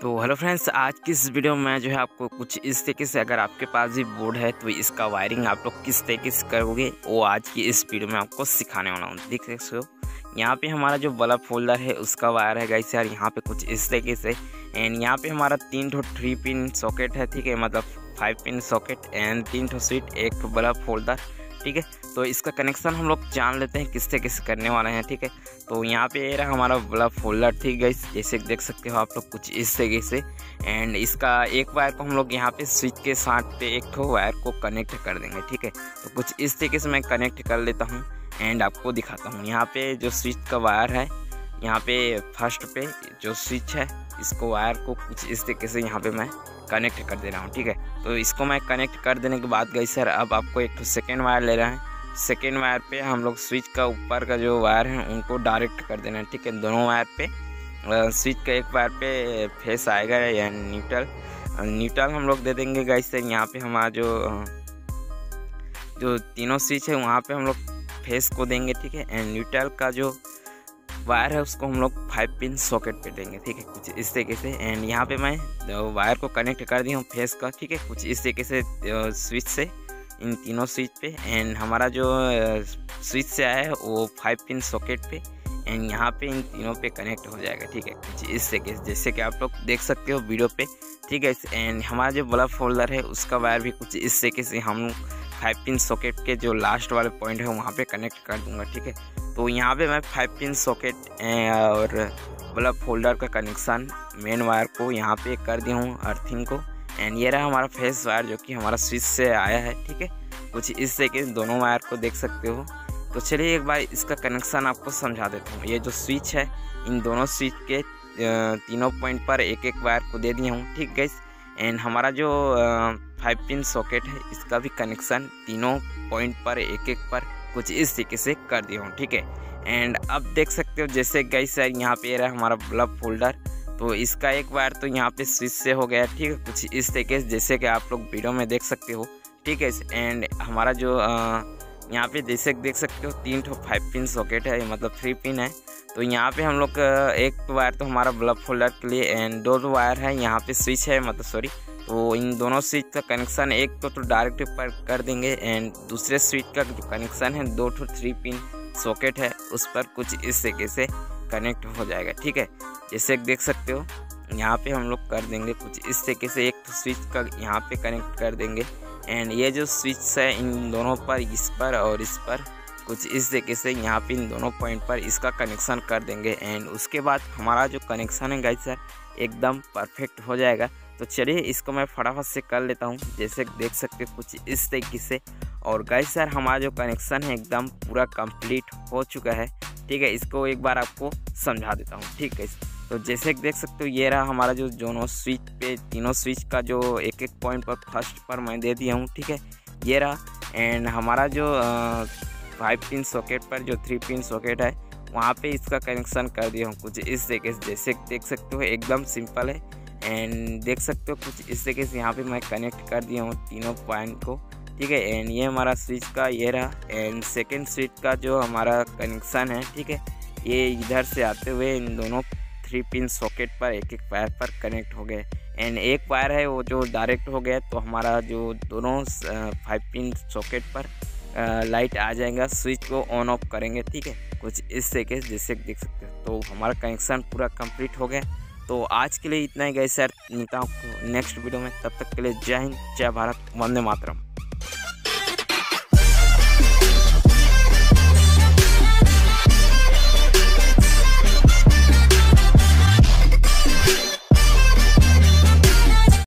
तो hello friends, आज की इस वीडियो में जो है आपको कुछ इस तरीके से, अगर आपके पास भी बोर्ड है तो इसका वायरिंग आप लोग किस तरीके से करोगे, वो आज की इस वीडियो में आपको सिखाने वाला हूँ। देख सकते हो, यहाँ पे हमारा जो बल्ब फोल्डर है, उसका वायर है गाइस यार, यहाँ पे कुछ इस तरीके से एंड यहाँ पे हमारा तीन ठो थ्री पिन सॉकेट है, ठीक है मतलब फाइव पिन सॉकेट एंड तीन ठो स्विच एक बल्ब फोल्डर। ठीक है? तो इसका कनेक्शन हम लोग जान लेते हैं किस तरीके से करने वाले हैं, ठीक है? तो यहाँ पे ये रहा हमारा बड़ा फोल्डर ठीक है? जैसे देख सकते हो आप लोग कुछ इस तरीके से। एंड इसका एक वायर को हम लोग यहाँ पे स्विच के साथ पे एक वायर को कनेक्ट कर देंगे, ठीक है? तो कुछ इस तरीके से मैं कनेक्ट कर लेता हूँ एंड आपको दिखाता हूँ। यहाँ पे जो स्विच का वायर है यहाँ पे फ़र्स्ट पे जो स्विच है, इसको वायर को कुछ इस तरीके से यहाँ पे मैं कनेक्ट कर दे रहा हूँ, ठीक है? तो इसको मैं कनेक्ट कर देने के बाद गई सर अब आपको एक सेकेंड वायर ले रहा है। सेकेंड वायर पे हम लोग स्विच का ऊपर का जो वायर है, उनको डायरेक्ट कर देना है, ठीक है? दोनों वायर पे स्विच का एक वायर पे फेस आएगा या न्यूट्रल न्यूट्रल हम लोग दे देंगे गाइस सर यहाँ पे हमारा जो जो तीनों स्विच है, वहाँ पे हम लोग फेस को देंगे, ठीक है? एंड न्यूट्रल का जो वायर है, उसको हम लोग फाइव पिन सॉकेट पे देंगे, ठीक है? कुछ इस तरीके से। एंड यहाँ पे मैं वायर को कनेक्ट कर दी हूँ फेस का, ठीक है? कुछ इस तरीके से स्विच से, इन तीनों स्विच पे। एंड हमारा जो स्विच से आया है, वो फाइव पिन सॉकेट पे। एंड यहाँ पे इन तीनों पे कनेक्ट हो जाएगा, ठीक है? कुछ इस तरीके से, जैसे कि आप लोग देख सकते हो वीडियो पे, ठीक है? एंड हमारा जो बल्ब फोल्डर है, उसका वायर भी कुछ इस तरीके से हम फाइव पिन सॉकेट के जो लास्ट वाले पॉइंट है, वहाँ पे कनेक्ट कर दूँगा, ठीक है? तो यहाँ पे मैं फाइव पिन सॉकेट और बल्ब फोल्डर का कनेक्शन मेन वायर को यहाँ पे कर दिया हूँ अर्थिंग को। एंड ये रहा हमारा फेस वायर जो कि हमारा स्विच से आया है, ठीक है? कुछ इस तरीके दोनों वायर को देख सकते हो। तो चलिए एक बार इसका कनेक्शन आपको समझा देता हूँ। ये जो स्विच है, इन दोनों स्विच के तीनों पॉइंट पर एक एक वायर को दे दिया हूँ, ठीक गैस एंड हमारा जो फाइव पिन सॉकेट है, इसका भी कनेक्शन तीनों पॉइंट पर एक एक पर कुछ इस तरीके से कर दिया हूँ, ठीक है? एंड अब देख सकते हो, जैसे गई सर यहाँ पे रहा हमारा बल्ब फोल्डर तो इसका एक वायर तो यहाँ पे स्विच से हो गया, ठीक है? कुछ इस तरीके से, जैसे कि आप लोग वीडियो में देख सकते हो, ठीक है? एंड हमारा जो यहाँ पे जैसे देख सकते हो, तीन ठो फाइव पिन सॉकेट है मतलब थ्री पिन है। तो यहाँ पे हम लोग एक वायर तो हमारा बल्ब फोल्डर के लिए एंड दो वायर है, यहाँ पे स्विच है मतलब सॉरी तो इन दोनों स्विच का कनेक्शन एक तो, तो डायरेक्ट पर कर देंगे एंड दूसरे स्विच का जो कनेक्शन है दो टू थ्री पिन सॉकेट है उस पर कुछ इस तरीके से कनेक्ट हो जाएगा ठीक है? जैसे देख सकते हो यहाँ पे हम लोग कर देंगे कुछ इस तरीके से एक स्विच का यहाँ पे कनेक्ट कर देंगे एंड ये जो स्विच है इन दोनों पर इस पर और इस पर कुछ इस तरीके से यहाँ पे इन दोनों पॉइंट पर इसका कनेक्शन कर देंगे एंड उसके बाद हमारा जो कनेक्शन है गाइस सर एकदम परफेक्ट हो जाएगा। तो चलिए इसको मैं फटाफट से कर लेता हूँ। जैसे देख सकते कुछ इस तरीके से। और गाइस सर हमारा जो कनेक्शन है एकदम पूरा कंप्लीट हो चुका है। ठीक है, इसको एक बार आपको समझा देता हूँ। ठीक है तो जैसे देख सकते हो, ये रहा हमारा जो दोनों स्विच पे, तीनों स्विच का जो एक एक पॉइंट पर फ़र्स्ट पर मैं दे दिया हूँ। ठीक है? ये रहा। एंड हमारा जो फाइव पिन सॉकेट पर जो थ्री पिन सॉकेट है, वहाँ पे इसका कनेक्शन कर दिया हूँ कुछ इस तरीके से। जैसे देख सकते हो, एकदम सिंपल है। एंड देख सकते हो कुछ इस तरीके से यहाँ पे मैं कनेक्ट कर दिया हूँ तीनों पॉइंट को। ठीक है? एंड ये हमारा स्विच का ये रहा। एंड सेकेंड स्विच का जो हमारा कनेक्शन है, ठीक है? ये इधर से आते हुए इन दोनों थ्री पिन सॉकेट पर एक एक वायर पर कनेक्ट हो गए। एंड एक वायर है वो जो डायरेक्ट हो गया तो हमारा जो दोनों फाइव पिन सॉकेट पर लाइट आ जाएगा। स्विच को ऑन ऑफ़ करेंगे, ठीक है? कुछ इस तरीके से जैसे देख सकते हो। तो हमारा कनेक्शन पूरा कंप्लीट हो गया। तो आज के लिए इतना ही गए सर मिलता हूँ नेक्स्ट वीडियो में. तब तक के लिए जय हिंद, जय भारत, वंदे मातरम.